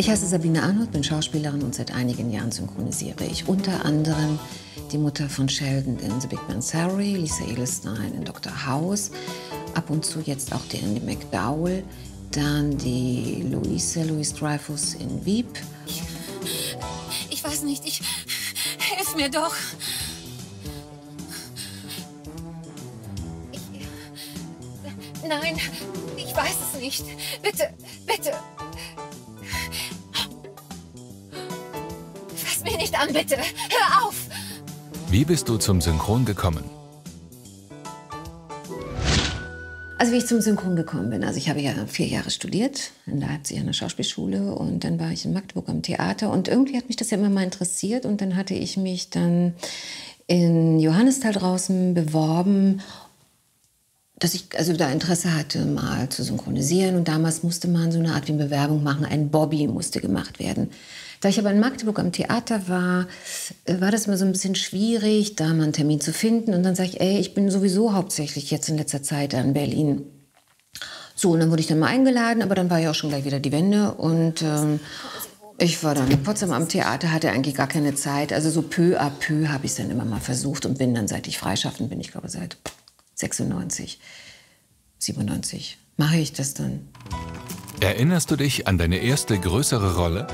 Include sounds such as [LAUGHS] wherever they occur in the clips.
Ich heiße Sabine Arnold, bin Schauspielerin und seit einigen Jahren synchronisiere ich unter anderem die Mutter von Sheldon in The Big Man Theory, Lisa Edelstein in Dr. House, ab und zu jetzt auch die Andy McDowell, dann die Louise Louise Dreyfus in Wieb. Ich, ich weiß nicht, ich... Hilf mir doch. Ich, nein, ich weiß es nicht. Bitte, bitte. Nicht an, bitte. Hör auf. Wie bist du zum Synchron gekommen? Also wie ich zum Synchron gekommen bin, also ich habe ja vier Jahre studiert in Leipzig an der Schauspielschule und dann war ich in Magdeburg am Theater und irgendwie hat mich das ja immer mal interessiert und dann hatte ich mich dann in Johannisthal draußen beworben, dass ich also da Interesse hatte, mal zu synchronisieren und damals musste man so eine Art wie eine Bewerbung machen, ein Bobby musste gemacht werden. Da ich aber in Magdeburg am Theater war, äh, war das immer so ein bisschen schwierig, da mal einen Termin zu finden. Und dann sage ich, ey, ich bin sowieso hauptsächlich jetzt in letzter Zeit an Berlin. So, und dann wurde ich dann mal eingeladen, aber dann war ja auch schon gleich wieder die Wende. Und ähm, ich war dann in Potsdam am Theater, hatte eigentlich gar keine Zeit. Also so peu à peu habe ich es dann immer mal versucht und bin dann, seit ich freischaffend bin, ich glaube seit 96, 97, mache ich das dann. Erinnerst du dich an deine erste größere Rolle?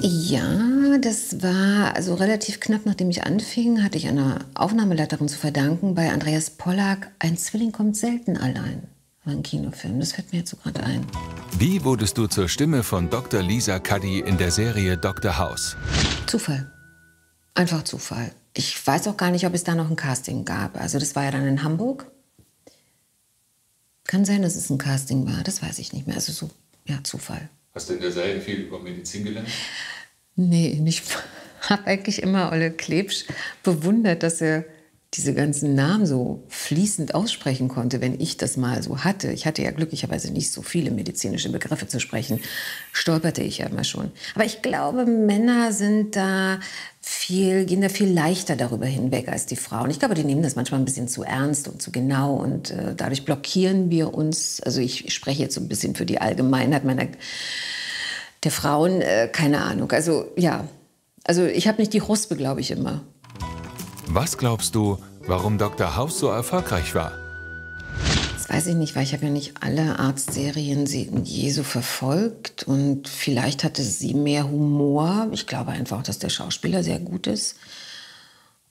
Ja, das war also relativ knapp, nachdem ich anfing, hatte ich einer Aufnahmeleiterin zu verdanken, bei Andreas Pollack, ein Zwilling kommt selten allein. War ein Kinofilm, das fällt mir jetzt so gerade ein. Wie wurdest du zur Stimme von Dr. Lisa Cuddy in der Serie Dr. House? Zufall. Einfach Zufall. Ich weiß auch gar nicht, ob es da noch ein Casting gab. Also das war ja dann in Hamburg. Kann sein, dass es ein Casting war, das weiß ich nicht mehr. Also so, ja, Zufall. Hast du in der Serie viel über Medizin gelernt? Nee, ich [LAUGHS] habe eigentlich immer Olle Klebsch bewundert, dass er diese ganzen Namen so fließend aussprechen konnte, wenn ich das mal so hatte. Ich hatte ja glücklicherweise nicht so viele medizinische Begriffe zu sprechen, stolperte ich ja immer schon. Aber ich glaube, Männer sind da viel, gehen da viel leichter darüber hinweg als die Frauen. Ich glaube, die nehmen das manchmal ein bisschen zu ernst und zu genau und äh, dadurch blockieren wir uns. Also ich spreche jetzt so ein bisschen für die Allgemeinheit meiner der Frauen, äh, keine Ahnung. Also ja, also ich habe nicht die Ruspe, glaube ich immer. Was glaubst du, warum Dr. House so erfolgreich war? Das weiß ich nicht, weil ich habe ja nicht alle Arztserien je so verfolgt und vielleicht hatte sie mehr Humor. Ich glaube einfach, dass der Schauspieler sehr gut ist.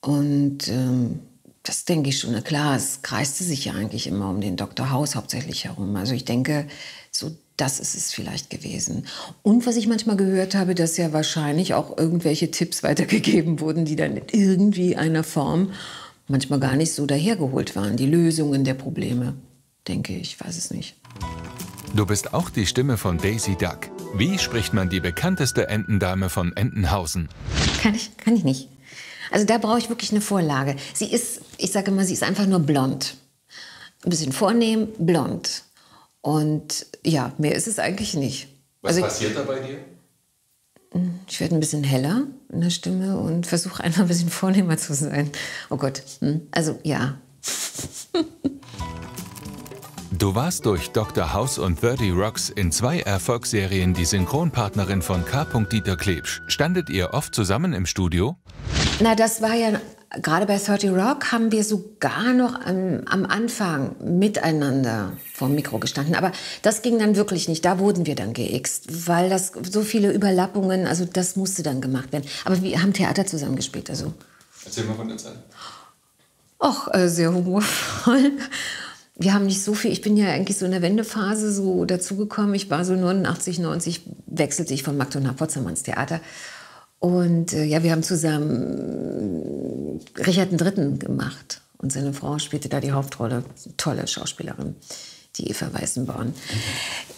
Und ähm, das denke ich schon. Klar, es kreiste sich ja eigentlich immer um den Dr. House hauptsächlich herum. Also ich denke, so das ist es vielleicht gewesen. Und was ich manchmal gehört habe, dass ja wahrscheinlich auch irgendwelche Tipps weitergegeben wurden, die dann in irgendwie einer Form manchmal gar nicht so dahergeholt waren. Die Lösungen der Probleme, denke ich, weiß es nicht. Du bist auch die Stimme von Daisy Duck. Wie spricht man die bekannteste Entendame von Entenhausen? Kann ich, kann ich nicht. Also da brauche ich wirklich eine Vorlage. Sie ist, ich sage immer, sie ist einfach nur blond. Ein bisschen vornehm, blond. Und ja, mehr ist es eigentlich nicht. Was also passiert da bei dir? Ich werde ein bisschen heller in der Stimme und versuche [LAUGHS] einfach ein bisschen vornehmer zu sein. Oh Gott, hm, also ja. [LAUGHS] Du warst durch Dr. House und 30 Rocks in zwei Erfolgsserien die Synchronpartnerin von K. Dieter Klebsch. Standet ihr oft zusammen im Studio? Na, das war ja gerade bei 30 Rock haben wir sogar noch am, am, Anfang miteinander vom Mikro gestanden. Aber das ging dann wirklich nicht. Da wurden wir dann geixt, weil das so viele Überlappungen, also das musste dann gemacht werden. Aber wir haben Theater zusammengespielt. Also. Erzähl mal von der Zeit. Ach, äh, sehr humorvoll. Wir haben nicht so viel. Ich bin ja eigentlich so in der Wendephase so dazugekommen. Ich war so 89, 90, wechselte ich von nach Potsdam ans Theater. Und äh, ja, wir haben zusammen Richard III. gemacht. Und seine Frau spielte da die Hauptrolle. Tolle Schauspielerin, die Eva Weißenborn.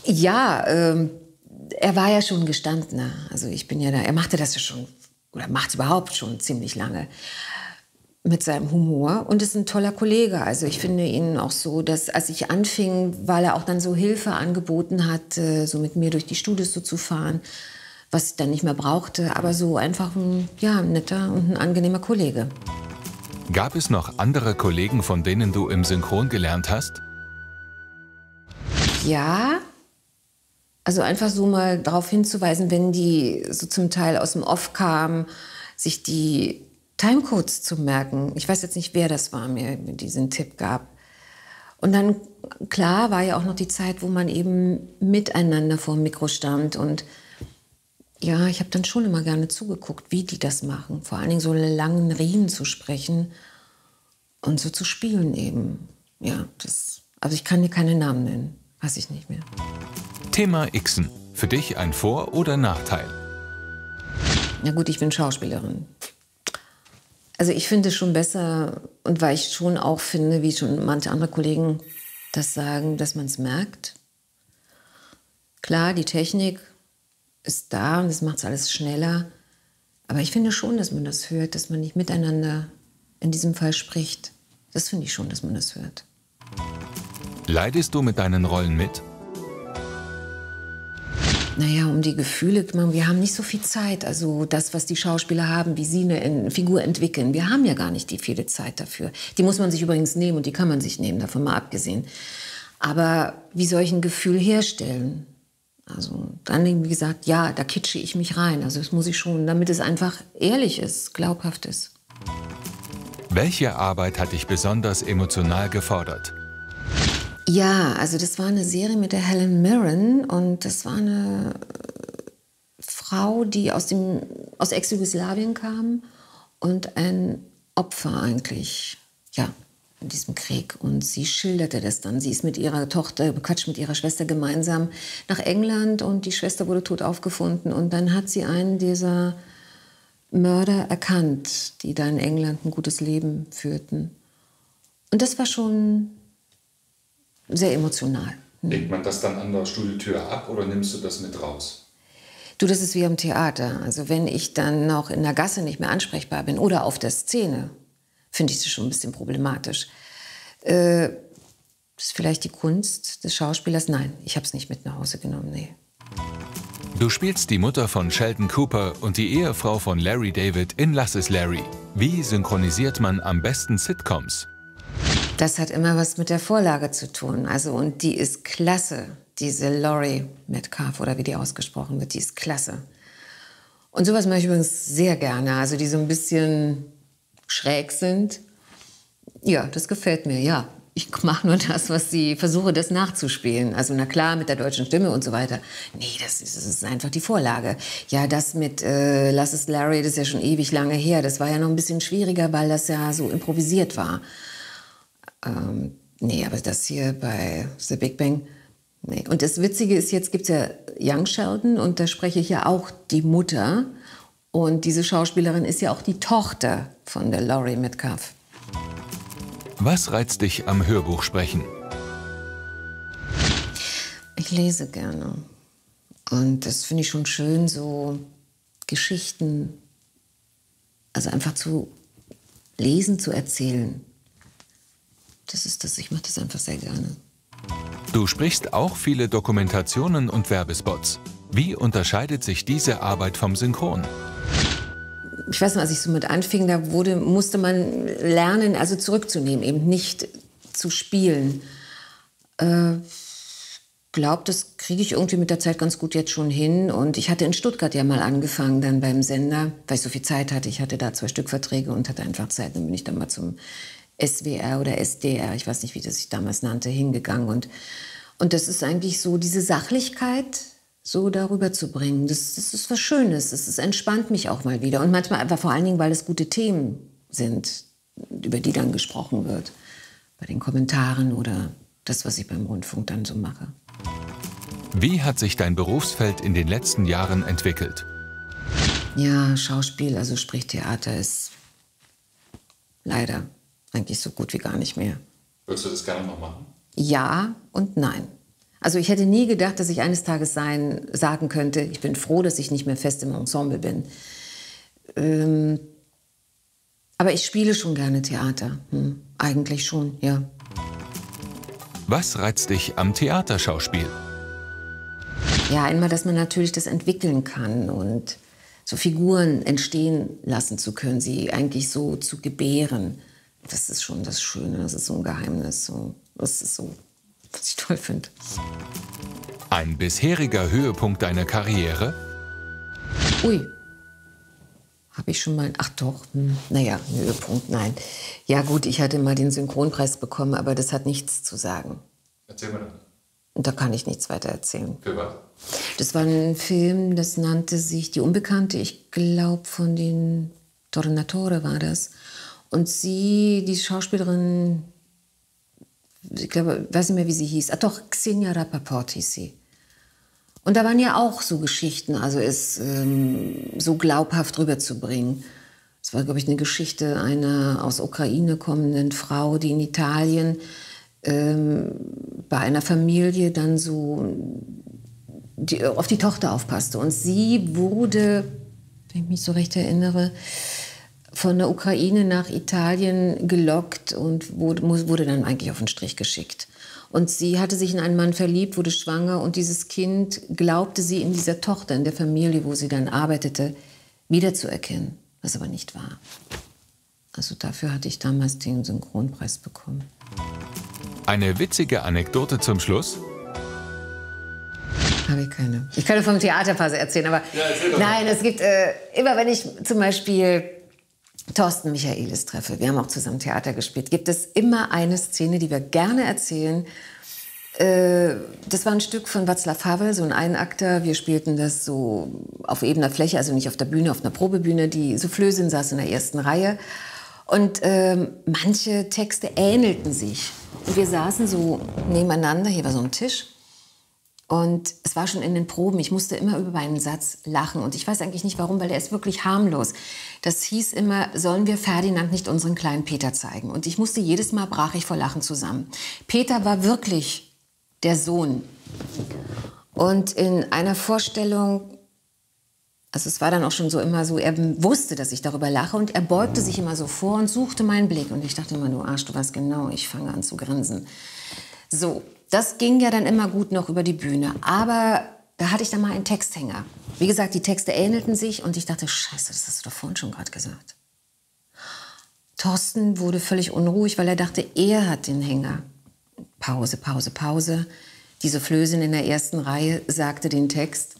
Ja, ähm, er war ja schon gestandener. Also ich bin ja da, er machte das ja schon, oder macht es überhaupt schon ziemlich lange mit seinem Humor und ist ein toller Kollege. Also ich finde ihn auch so, dass als ich anfing, weil er auch dann so Hilfe angeboten hat, äh, so mit mir durch die Studios so zu fahren, was ich dann nicht mehr brauchte, aber so einfach ein, ja, ein netter und ein angenehmer Kollege. Gab es noch andere Kollegen, von denen du im Synchron gelernt hast? Ja, Also einfach so mal darauf hinzuweisen, wenn die so zum Teil aus dem Off kamen, sich die Timecodes zu merken. Ich weiß jetzt nicht, wer das war, mir diesen Tipp gab. Und dann, klar, war ja auch noch die Zeit, wo man eben miteinander vor dem Mikro stand. Und ja, ich habe dann schon immer gerne zugeguckt, wie die das machen. Vor allen Dingen so langen Riemen zu sprechen und so zu spielen eben. Ja, das, also ich kann dir keine Namen nennen, weiß ich nicht mehr. Thema Xen. Für dich ein Vor- oder Nachteil? Na gut, ich bin Schauspielerin. Also ich finde es schon besser und weil ich schon auch finde, wie schon manche andere Kollegen das sagen, dass man es merkt. Klar, die Technik ist da und das macht es alles schneller. Aber ich finde schon, dass man das hört, dass man nicht miteinander in diesem Fall spricht. Das finde ich schon, dass man das hört. Leidest du mit deinen Rollen mit? Naja, um die Gefühle, wir haben nicht so viel Zeit. Also das, was die Schauspieler haben, wie sie eine Figur entwickeln, wir haben ja gar nicht die viele Zeit dafür. Die muss man sich übrigens nehmen und die kann man sich nehmen, davon mal abgesehen. Aber wie soll ich ein Gefühl herstellen? Also dann, wie gesagt, ja, da kitsche ich mich rein. Also das muss ich schon, damit es einfach ehrlich ist, glaubhaft ist. Welche Arbeit hat dich besonders emotional gefordert? Ja, also das war eine Serie mit der Helen Mirren und das war eine Frau, die aus, dem, aus Ex-Jugoslawien kam und ein Opfer eigentlich, ja, in diesem Krieg. Und sie schilderte das dann. Sie ist mit ihrer Tochter, Quatsch, mit ihrer Schwester gemeinsam nach England und die Schwester wurde tot aufgefunden. Und dann hat sie einen dieser Mörder erkannt, die da in England ein gutes Leben führten. Und das war schon sehr emotional. Legt man das dann an der Studiotür ab oder nimmst du das mit raus? Du, das ist wie am Theater. Also wenn ich dann noch in der Gasse nicht mehr ansprechbar bin oder auf der Szene, finde ich das schon ein bisschen problematisch. Äh, ist vielleicht die Kunst des Schauspielers? Nein, ich habe es nicht mit nach Hause genommen, nee. Du spielst die Mutter von Sheldon Cooper und die Ehefrau von Larry David in Lass es Larry. Wie synchronisiert man am besten Sitcoms? Das hat immer was mit der Vorlage zu tun. Also, und die ist klasse. Diese Laurie Metcalf oder wie die ausgesprochen wird, die ist klasse. Und sowas mache ich übrigens sehr gerne. Also, die so ein bisschen schräg sind. Ja, das gefällt mir, ja. Ich mache nur das, was sie versuche, das nachzuspielen. Also, na klar, mit der deutschen Stimme und so weiter. Nee, das ist, das ist einfach die Vorlage. Ja, das mit äh, Lass es Larry, das ist ja schon ewig lange her. Das war ja noch ein bisschen schwieriger, weil das ja so improvisiert war. Ähm, nee, aber das hier bei The Big Bang, nee. Und das Witzige ist, jetzt gibt es ja Young Sheldon und da spreche ich ja auch die Mutter. Und diese Schauspielerin ist ja auch die Tochter von der Laurie Metcalf. Was reizt dich am Hörbuchsprechen? Ich lese gerne. Und das finde ich schon schön, so Geschichten, also einfach zu lesen, zu erzählen. Das ist das, ich mache das einfach sehr gerne. Du sprichst auch viele Dokumentationen und Werbespots. Wie unterscheidet sich diese Arbeit vom Synchron? Ich weiß noch, als ich so mit anfing, da wurde, musste man lernen, also zurückzunehmen, eben nicht zu spielen. Äh, glaube, das kriege ich irgendwie mit der Zeit ganz gut jetzt schon hin. Und ich hatte in Stuttgart ja mal angefangen, dann beim Sender, weil ich so viel Zeit hatte. Ich hatte da zwei Stückverträge und hatte einfach Zeit. Dann bin ich dann mal zum SWR oder SDR, ich weiß nicht, wie das sich damals nannte, hingegangen. Und, und das ist eigentlich so, diese Sachlichkeit so darüber zu bringen, das, das ist was Schönes. Das ist, entspannt mich auch mal wieder. Und manchmal einfach vor allen Dingen, weil es gute Themen sind, über die dann gesprochen wird. Bei den Kommentaren oder das, was ich beim Rundfunk dann so mache. Wie hat sich dein Berufsfeld in den letzten Jahren entwickelt? Ja, Schauspiel, also sprich Theater, ist leider eigentlich so gut wie gar nicht mehr. Würdest du das gerne noch machen? Ja und nein. Also ich hätte nie gedacht, dass ich eines Tages sein, sagen könnte, ich bin froh, dass ich nicht mehr fest im Ensemble bin. Ähm, aber ich spiele schon gerne Theater. Hm, eigentlich schon, ja. Was reizt dich am Theaterschauspiel? Ja, einmal, dass man natürlich das entwickeln kann und so Figuren entstehen lassen zu können, sie eigentlich so zu gebären das ist schon das Schöne, das ist so ein Geheimnis. So. Das ist so, was ich toll finde. Ein bisheriger Höhepunkt deiner Karriere? Ui. Habe ich schon mal. Ach doch, hm, naja, Höhepunkt, nein. Ja, gut, ich hatte mal den Synchronpreis bekommen, aber das hat nichts zu sagen. Erzähl mal dann. Und da kann ich nichts weiter erzählen. Für was? Das war ein Film, das nannte sich Die Unbekannte. Ich glaube, von den Tornatore war das. Und sie, die Schauspielerin, ich glaube, weiß nicht mehr, wie sie hieß. Ah, doch, Xenia Rappaport hieß sie. Und da waren ja auch so Geschichten, also es ähm, so glaubhaft rüberzubringen. Es war, glaube ich, eine Geschichte einer aus Ukraine kommenden Frau, die in Italien ähm, bei einer Familie dann so die, auf die Tochter aufpasste. Und sie wurde, wenn ich mich so recht erinnere, von der Ukraine nach Italien gelockt und wurde, wurde dann eigentlich auf den Strich geschickt. Und sie hatte sich in einen Mann verliebt, wurde schwanger und dieses Kind glaubte sie in dieser Tochter, in der Familie, wo sie dann arbeitete, wiederzuerkennen, was aber nicht war. Also dafür hatte ich damals den Synchronpreis bekommen. Eine witzige Anekdote zum Schluss? Habe ich keine. Ich kann vom Theaterphase erzählen, aber Ja, erzähl nein, es gibt äh, immer, wenn ich zum Beispiel Thorsten Michaelis treffe, wir haben auch zusammen Theater gespielt, gibt es immer eine Szene, die wir gerne erzählen. Äh, das war ein Stück von Václav Havel, so ein Einakter. Wir spielten das so auf ebener Fläche, also nicht auf der Bühne, auf einer Probebühne. Die Soufflösin saß in der ersten Reihe. Und ähm, manche Texte ähnelten sich. Und wir saßen so nebeneinander, hier war so ein Tisch. Und es war schon in den Proben, ich musste immer über meinen Satz lachen. Und ich weiß eigentlich nicht warum, weil der ist wirklich harmlos. Das hieß immer, sollen wir Ferdinand nicht unseren kleinen Peter zeigen? Und ich musste jedes Mal, brach ich vor Lachen zusammen. Peter war wirklich der Sohn. Und in einer Vorstellung, also es war dann auch schon so immer so, er wusste, dass ich darüber lache und er beugte sich immer so vor und suchte meinen Blick. Und ich dachte immer, du Arsch, du weißt genau, ich fange an zu grinsen. So, das ging ja dann immer gut noch über die Bühne. Aber da hatte ich dann mal einen Texthänger. Wie gesagt, die Texte ähnelten sich und ich dachte, scheiße, das hast du doch vorhin schon gerade gesagt. Thorsten wurde völlig unruhig, weil er dachte, er hat den Hänger. Pause, Pause, Pause. Diese Flösin in der ersten Reihe sagte den Text.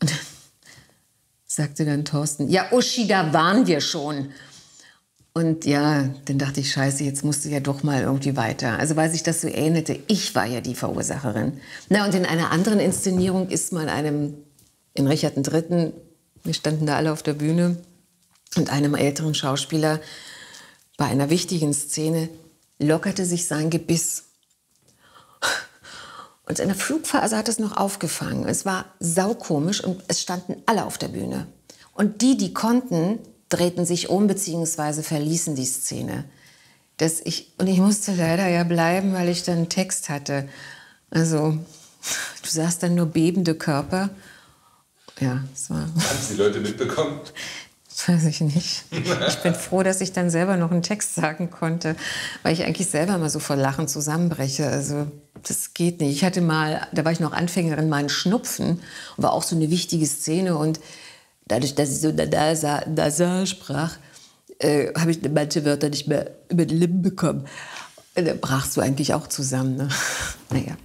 Und [LAUGHS] dann sagte dann Thorsten, ja, Uschi, da waren wir schon. Und ja, dann dachte ich, scheiße, jetzt musste ja doch mal irgendwie weiter. Also weil sich das so ähnelte, ich war ja die Verursacherin. Na, und in einer anderen Inszenierung ist mal einem, in Richard III., wir standen da alle auf der Bühne, und einem älteren Schauspieler bei einer wichtigen Szene lockerte sich sein Gebiss. Und in der Flugphase hat es noch aufgefangen. Es war saukomisch und es standen alle auf der Bühne. Und die, die konnten, drehten sich um bzw. verließen die Szene. Das ich, und ich musste leider ja bleiben, weil ich dann einen Text hatte. Also, du sahst dann nur bebende Körper. Ja, es war. Haben die Leute mitbekommen? Das weiß ich nicht. Ich bin froh, dass ich dann selber noch einen Text sagen konnte, weil ich eigentlich selber mal so vor Lachen zusammenbreche. Also das geht nicht. Ich hatte mal, da war ich noch Anfängerin, mal einen Schnupfen. War auch so eine wichtige Szene und dadurch, dass ich so nasal, sprach, äh, habe ich manche Wörter nicht mehr über die Lippen bekommen. Da brachst du eigentlich auch zusammen. Ne? [LAUGHS] Naja.